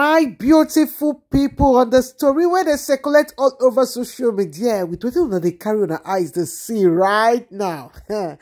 My beautiful people on the story where they circulate all over social media with wetin they carry on their eyes to see right now.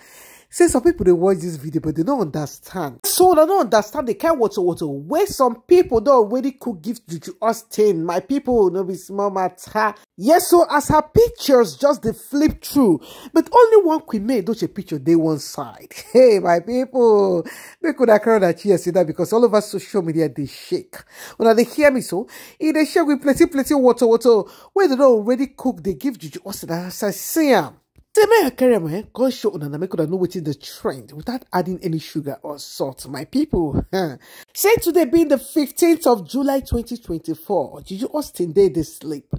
say some people they watch this video but they don't understand. So they don't understand the kind water water where some people don't already could give juju austin my people no be small matter. Yes so as her pictures just they flip through but only one queen may do a picture they one side. Hey my they could have carried that cheer see that because all over social media they shake. When they hear me so if they shake with plenty plenty water water. Where they don't already cook they give juju austin as i see am Say may I carry my go show una na make una know wetin the trend without adding any sugar or salt, my people. Say today being the 15th of July 2024, Juju Austin day they sleep.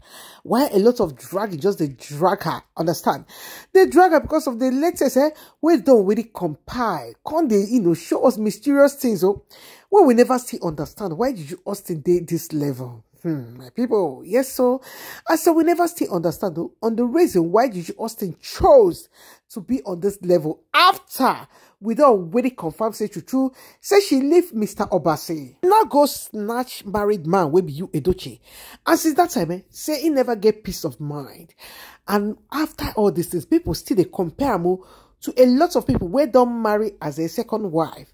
Why a lot of drag just the drag her, understand? They drag her because of the latest eh, we don't really compile. Can they, you know, show us mysterious things oh, where we never see understand why Juju Austin day this level. Hmm, my people, yes, so I said we never still understand though, on the reason why Gigi Austin chose to be on this level after we don't really confirm say true true say she leave Mr. Obasi. Now go snatch married man will be you Edoche. And since that time, eh, say he never get peace of mind. And after all these things, people still they compare him to a lot of people where don't marry as a second wife.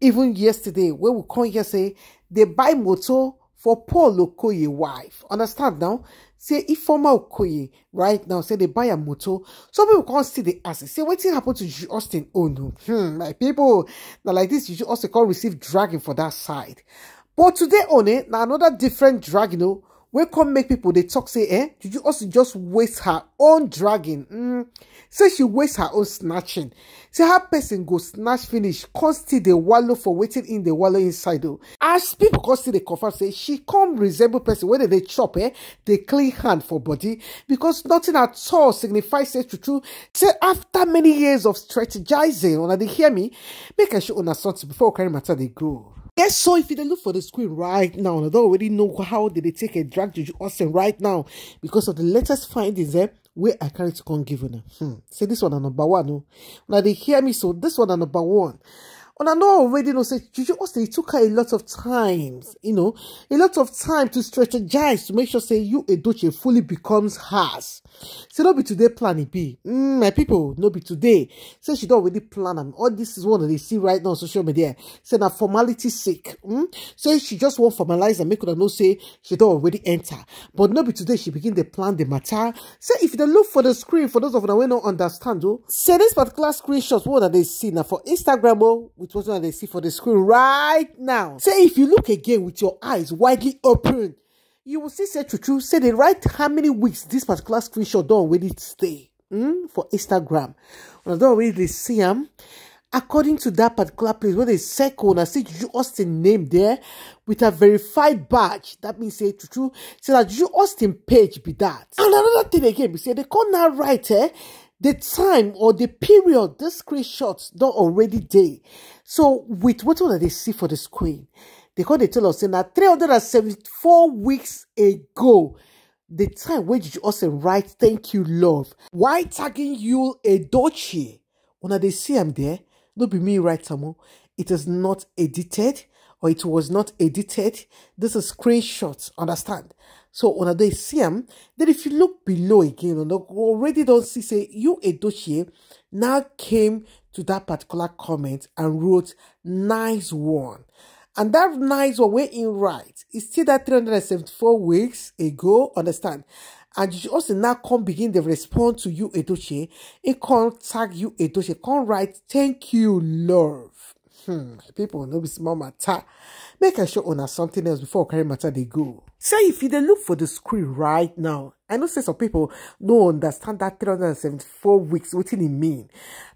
Even yesterday, where we come here say they buy motor for paul okoye wife understand now say if former okoye right now say they buy a motor some people can't see the ask say what thing happened to Justin? austin oh, onu hmm my people. Now like this, you should also call receive dragging for that side but today on it, now another different dragging o we come make people. They talk say eh juju also just waste her own dragging mm, say she waste her own snatching say her person go snatch finish come still dey wallow for waiting in the wallow inside o as people come still dey confirm say she come resemble person wey dey chop eh dey clean hand for body because nothing at all signifies say true true. Say after many years of strategizing una dey hear me? Make i show una something before we carry matter dey go. Yes, so if you look for the screen right now, I don't already know how did they take a drag Juju Austin right now because of the latest findings there where I carry to come give you. Hmm. Say this one are number one. No? Now they hear me, so this one are number one. And I know already know say Juju Austin it took her a lot of times, you know, a lot of time to strategize to make sure say you a Edochie fully becomes hers. Say no be today plan it be. Mm, my people, no be today. Say she don't already plan them. All this is one they see right now on social media. Say na formality sake. Mm? Say she just want formalize and make her know say she don't already enter. But no be today she begin to plan the matter. Say if you look for the screen for those of them who don't understand though, say this particular screenshot what that they see now for Instagram oh, with what they see for the screen right now. Say if you look again with your eyes widely open, you will see say true true say they write how many weeks this particular screenshot don't already stay mm, for Instagram. When I don't already see them, according to that particular place where they circle and I see Juju Austin name there with a verified badge. That means say true true. Say that Juju Austin page be that. And another thing again, we say they can't now write eh, the time or the period this screenshots don't already day. So with what one they see for the screen, they call they tell us na 374 weeks ago. The time where Juju also write thank you love. Why tagging Yul Edochie? When they see I'm there, no be me right am It is not edited or it was not edited. This is screenshots, understand? So when they see them, then if you look below again, you already don't see say Yul Edochie now came to that particular comment and wrote nice one. And that nice one we're in right. It's still that 374 weeks ago, understand? And you should also now come begin the respond to Yul Edochie. It can tag Yul Edochie. Come write thank you, love. Hmm, people no be small matter. Make I show on something else before carry matter they go. Say if you dey look for the screen right now, I know say some people no understand that 374 weeks, what it mean.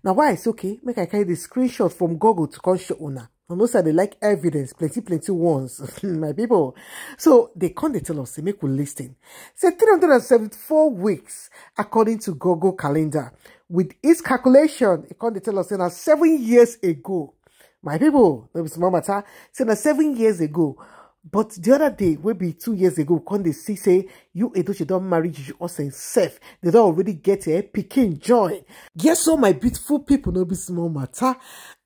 Now why it's okay, make I carry the screenshot from Google to come show una. Know say they like evidence, plenty, plenty ones, my people. So they can't they tell us, they make we listen. Say 374 weeks according to Google calendar. With its calculation, it can't they tell us, now seven years ago. My people, no be small matter. Say na seven years ago. But the other day, wey be two years ago, come dey see say you Edochie don marry Juju Austin sef. They don already get a pikin join. Guess so my beautiful people no be small matter.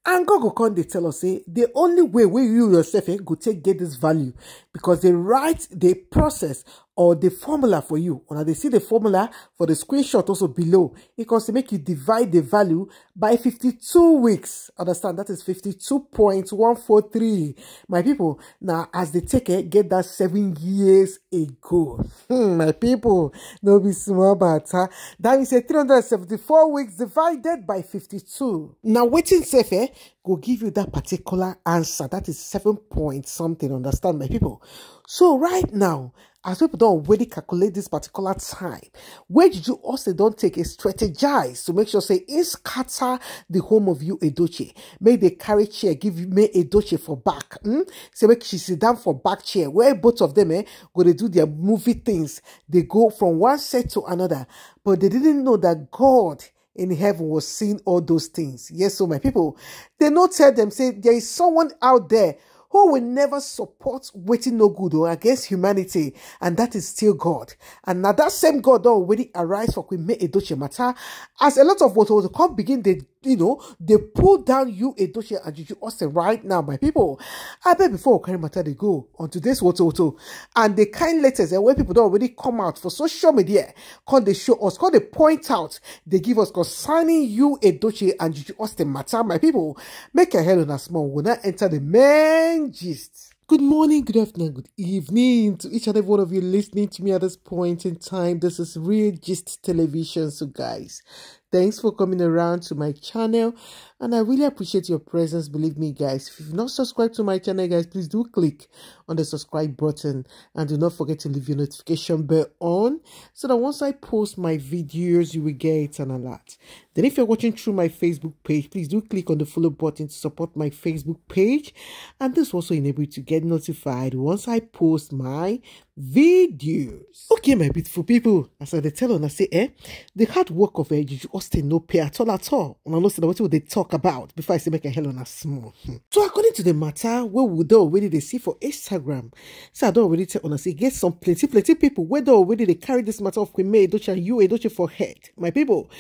and god go come dey tell us say the only way wey you yourself eh, go take get this value because they write the process or the formula for you. Una dey see the formula for the screenshot also below e come say make you divide the value by 52 weeks. Understand? That is 52.143 my people now as they take it get that seven years ago. Hmm, my people no be small matter. That means say 374 weeks divided by 52 now wetin sef eh go give you that particular answer that is seven point something understand my people? So right now as people don't really calculate this particular time where you also don't take a strategize to make sure say in scatter the home of Yul Edochie May the carry chair give me edoche for back hmm? say make she sit down for back chair where both of them eh go to do their movie things. They go from one set to another. But they didn't know that god in heaven was seeing all those things. Yes, so my people, they not tell them, say, there is someone out there who will never support waiting no good or against humanity, and that is still God. And now that same God oh, already arise for Queen May Edochie matter, as a lot of what will come begin the you know, they pull down Yul Edochie and Juju Austin right now, my people. I bet before carry matter they go on today's Woto Woto. And the kind letters and where people don't already come out for social media, can they show us, can they point out, they give us concerning Yul Edochie and Juju Austin matter, my people. Make a hell on a small when I enter the main gist. Good morning, good afternoon, good evening to each and every one of you listening to me at this point in time. This is Real Gist Television. So, guys, Thanks for coming around to my channel and I really appreciate your presence. Believe me, guys. If you've not subscribed to my channel, guys, please do click on the subscribe button and do not forget to leave your notification bell on so that once I post my videos, you will get an alert. Then if you're watching through my Facebook page, please do click on the follow button to support my Facebook page. And this also enable you to get notified once I post my videos. Okay, my beautiful people, as I tell on, I say, eh, the hard work of eh, Juju Austin no pay at all at all. And I know that what they talk about before I say make a hell on a small. So according to the matter, where we don't already they see for Instagram, so I don't already tell on say get some plenty, plenty people where they already they carry this matter of Queen May Edochie and Yul Edochie for head. My people,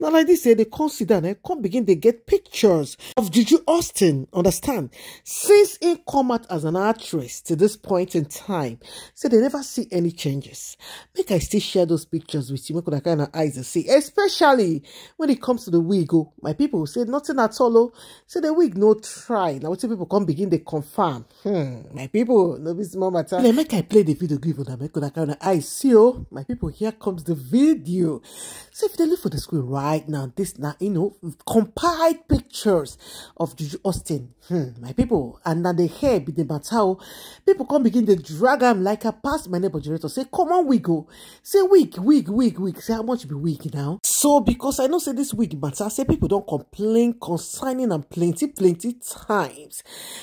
now like this, say they consider, eh, come begin they get pictures of Juju Austin, understand? Since he come out as an actress to this point in time, so they never see any changes. Make I still share those pictures with you. Make I kind of eyes to see, especially when it comes to the wig. Oh, my people say nothing at all. Oh, say the wig no try. Now what people come begin they confirm. Hmm, my people, no be small matter. Let make I play the video give on make I kind of eyes see. Oh, my people, here comes the video. So if they look for the screen right now, this now you know compiled pictures of Juju Austin. Hmm, my people, and now the hair be the matter. Oh. People come begin to drag him like a pass my neighbor generator. Say, come on, wiggle. Say, wig, wig, wig, wig. Say, how much be wig now? So, because I know say this wig matter, say people don't complain concerning and plenty, plenty times.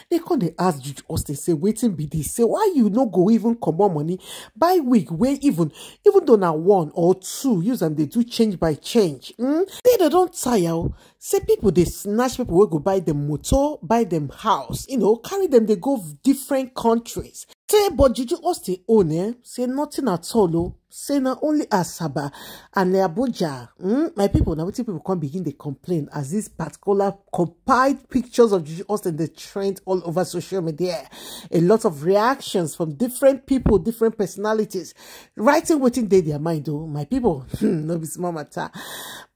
They come they ask Juju Austin, say, waiting be this. Say, why you no go even come on money? Buy wig, where even, even though now one or two, use them, they do change by change. Mm? They, don't tire. Say people, they snatch people will go buy them motor, buy them house, you know, carry them, they go different countries. Say, but Juju Austin own, eh? Say nothing at all, oh. Say not only Asaba and Abuja. Mm? My people, now wetin people come begin they complain as this particular compiled pictures of Juju Austin the trend all over social media. A lot of reactions from different people, different personalities, writing waiting they their mind, oh. My people, no be small matter.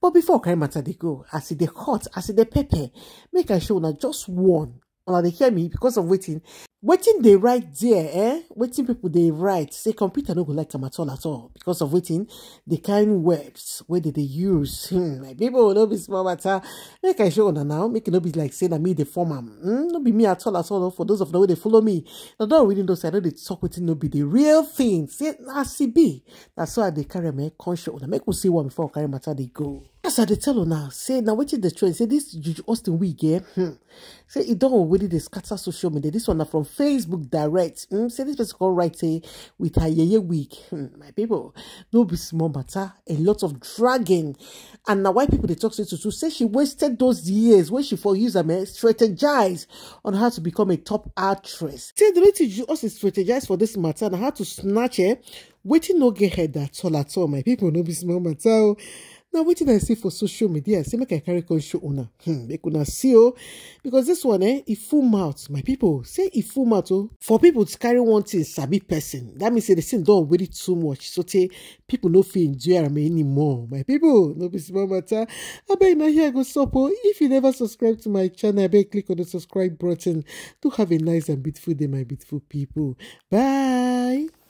But before carry matter they go, as it they hot, as it they pepper, make I show now just one. Una they hear me because of waiting wetin dey write there eh? Wetin people dey write. Say computer no go like am at all at all. Because of wetin the kind words wey dey dey use. Hmm my people no be small matter. Make i show una now. Make e no be like say na me dey form am. Hmm no be me at all at all for those of una wey dey follow me na don really know say i no dey talk wetin no be the real thing. Say na as e be na so i dey carry am eh? Come show una. Make we see one before carry matter dey go as i dey tell una say na wetin dey trend say this juju austin wig eh hmm. Say e don already dey scatter social media. This one na from facebook direct. Mm, say this person come write say with her yeye wig hmm, my people no be small matter. A lot of dragging. And na why people dey talk say tutu say she wasted those years wey she for use am eh, strategize on how to become a top actress. Say the way to also strategize for this matter na how to snatch eh wetin no get head at all at all my people no be small matter o Now, wetin i see for social media? Say make i carry come show una hmm make una see o because this one eh e full mouth my people. Say e full mouth o for people to carry one thing sabi person. That mean say the thing don already too much. So tey people no fit enjoy am anymore my people. No be small matter. Abeg na here i go stop o if you never subscribe to my channel abeg click on the subscribe button. To have a nice and beautiful day my beautiful people. Bye.